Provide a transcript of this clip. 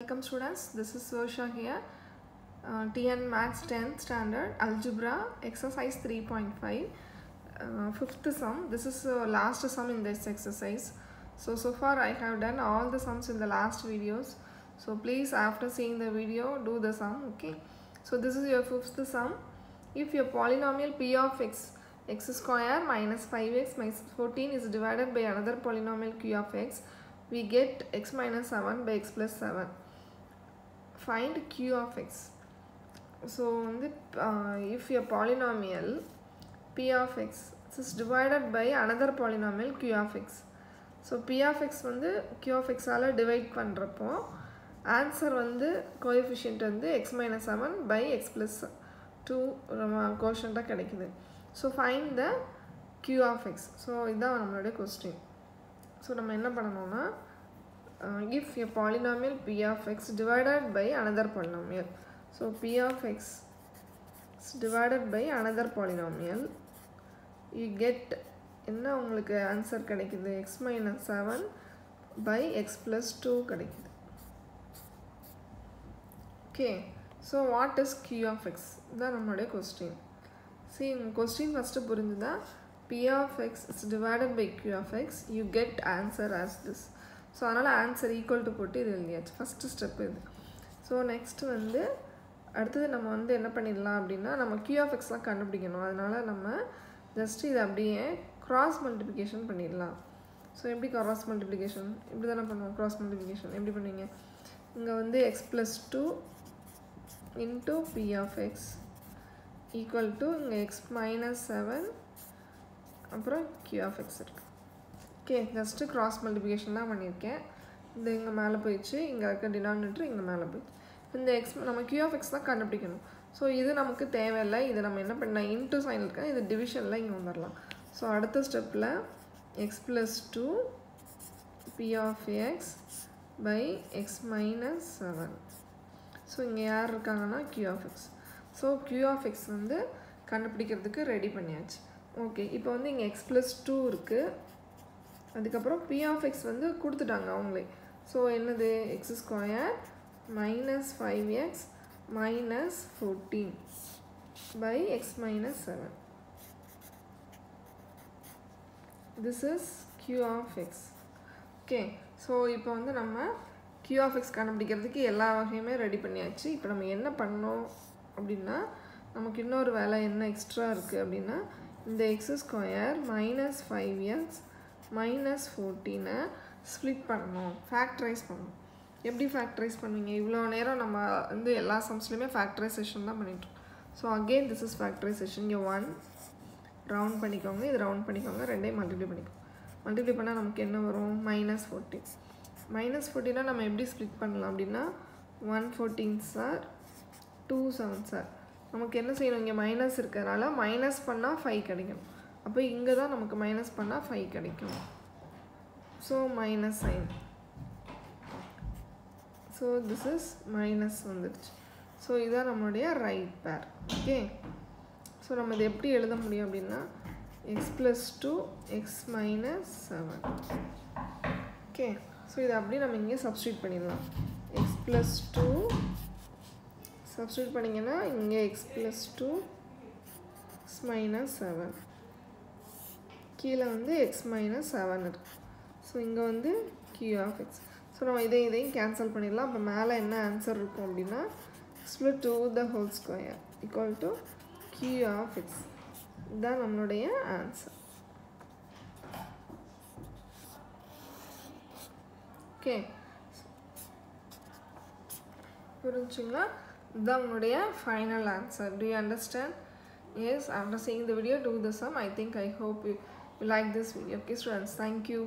Welcome students, this is Sosha here. Uh, TN Max 10th Standard Algebra Exercise 3.5 uh, Fifth sum. This is uh, last sum in this exercise. So, so far I have done all the sums in the last videos. So, please after seeing the video do the sum. Okay. So, this is your fifth sum. If your polynomial p of x x square minus 5x minus 14 is divided by another polynomial q of x, we get x minus 7 by x plus 7. Find q of x. So வந்து if a polynomial p of x is divided by another polynomial q of x so p of x வந்து q of எக்ஸால் divide பண்ணுறப்போ answer வந்து coefficient வந்து x minus seven by x plus two கோஷன்ட்டாக கிடைக்குது. So find the q of x so இதுதான் நம்மளுடைய question so நம்ம என்ன பண்ணணும்னா if a polynomial p of x divided by another polynomial So p of x is divided by another polynomial. You get என்ன உங்களுக்கு answer கிடைக்குது? X minus seven by x plus two கிடைக்குது. Okay so what is q of x இதுதான் நம்மளுடைய question see உங்கள் question first புரிஞ்சுதா? P of x is divided by q of x you get answer as this so அதனால் answer equal to போட்டு இது எழுதியாச்சு. First step இது. So next வந்து அடுத்தது நம்ம வந்து என்ன பண்ணிடலாம் அப்படின்னா நம்ம கியூ ஆஃப் எக்ஸ்லாம் கண்டுபிடிக்கணும். அதனால் நம்ம ஜஸ்ட் இதை அப்படியே க்ராஸ் மல்டிப்ளிகேஷன் பண்ணிடலாம். ஸோ எப்படி க்ராஸ் மல்டிப்ளிகேஷன் இப்படி தானே பண்ணுவோம் க்ராஸ் மல்டிப்ளிகேஷன் எப்படி பண்ணுவீங்க? இங்கே வந்து x plus two into p of x equal to இங்கே எக்ஸ் மைனஸ் செவன் அப்புறம் கியூ ஆஃப் எக்ஸ் இருக்குது ஓகே ஜஸ்ட்டு க்ராஸ் மல்டிப்ளிகேஷன் தான் பண்ணியிருக்கேன். இந்த இங்கே மேலே போயிடுச்சு இங்கே இருக்க டினாமினேட்டர் இங்கே மேலே போயிடுச்சு. இந்த எக்ஸ் நம்ம கியூ ஆஃப் எக்ஸ் தான் கண்டுபிடிக்கணும். ஸோ இது நமக்கு தேவையில்லை. இது நம்ம என்ன பண்ணலாம் இன்ட்டு சைன் இருக்கேன் இது டிவிஷனில் இங்கே வந்துடலாம் ஸோ அடுத்த ஸ்டெப்பில் x plus two p of x by x minus seven so இங்கே யார் இருக்காங்கன்னா q of x so q of x வந்து கண்டுபிடிக்கிறதுக்கு ரெடி பண்ணியாச்சு. ஓகே இப்போ வந்து இங்கே எக்ஸ் ப்ளஸ் டூ இருக்குது அதுக்கப்புறம் பி ஆஃப் எக்ஸ் வந்து கொடுத்துட்டாங்க அவங்களே. ஸோ என்னது? X square minus five x minus fourteen by x minus seven this is q of x okay so இப்போ வந்து நம்ம கியூ ஆஃப் எக்ஸ் கண்டுபிடிக்கிறதுக்கு எல்லா வகையுமே ரெடி பண்ணியாச்சு. இப்போ நம்ம என்ன பண்ணோம் அப்படின்னா நமக்கு இன்னொரு வேலை என்ன எக்ஸ்ட்ரா இருக்குது அப்படின்னா இந்த x square minus five x minus ஃபோர்டீனை split பண்ணணும். ஃபேக்டரைஸ் பண்ணணும். எப்படி ஃபேக்டரைஸ் பண்ணுவீங்க? இவ்வளோ நேரம் நம்ம வந்து எல்லா சம்ஸ்லையுமே ஃபேக்டரைசேஷன் தான் பண்ணிட்டோம் so again this is factorisation இங்கே ஒன் ரவுண்ட் பண்ணிக்கோங்க. இது ரவுண்ட் பண்ணிக்கோங்க. ரெண்டையும் மல்டிப்ளை பண்ணிக்கோங்க. மல்டிப்ளை பண்ணால் நமக்கு என்ன வரும்? மைனஸ் ஃபோர்டீன் மைனஸ் ஃபோர்டீனாக நம்ம எப்படி ஸ்ப்ளிட் பண்ணலாம் அப்படின்னா one fourteen sir two seven sir நமக்கு என்ன செய்யணும்? இங்கே மைனஸ் இருக்கிறதுனால மைனஸ் பண்ணால் ஃபைவ் கிடைக்கும் அப்போ இங்கே தான் நமக்கு மைனஸ் பண்ணால் ஃபைவ் கிடைக்கும். So minus sign so this is minus வந்துடுச்சு. ஸோ இதான் நம்மளுடைய ரைட் பேர் ஓகே ஸோ நம்ம இதை எப்படி எழுத முடியும் அப்படின்னா x plus two x minus seven okay so இதை அப்படியே நம்ம இங்கே சப்ஸ்டியூட் பண்ணிடலாம். எக்ஸ் ப்ளஸ் டூ சப்ஸ்டியூட் பண்ணிங்கன்னா இங்கே x plus two x minus seven கீழே வந்து எக்ஸ் மைனஸ் செவன் இருக்குது ஸோ இங்கே வந்து கியூ ஆஃப் எக்ஸ் ஸோ நம்ம இதை இதையும் கேன்சல் பண்ணிடலாம். அப்போ மேலே என்ன ஆன்சர் இருக்கும் அப்படின்னா split to the whole square equal to q of x இதுதான் நம்மளுடைய ஆன்சர் ஓகே புரிஞ்சுங்களா? இதுதான் உங்களுடைய final answer to you understand yes after seeing the video to the sum I think I hope you like this video okay students thank you